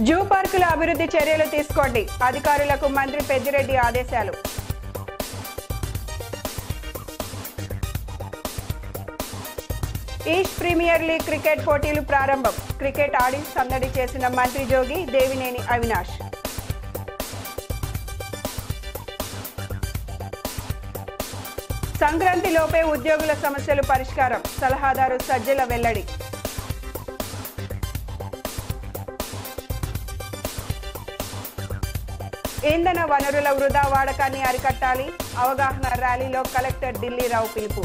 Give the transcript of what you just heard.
Zoo పార్కుల అభివృద్ధి చర్యలు తీసుకోండి. అధికారులకు మంత్రి పెద్దిరెడ్డి ఆదేశాలు. ఈస్ట్ ప్రీమియర్ లీగ్ క్రికెట్ పోటీలు ప్రారంభం. క్రికెట్ ఆడి సందడి చేసిన మంత్రి జోగి దేవినేని అవినాష్. సంక్రాంతిలోపే ఉద్యోగుల సమస్యలు పరిష్కారం. సలహాదారు సజ్జల వెల్లడి. ఇంధన వనరుల వృధా వాడకాన్ని అరికట్టాలి? అవగాహన ర్యాలీలో కలెక్టర్ ఢిల్లీరావు పిలుపు.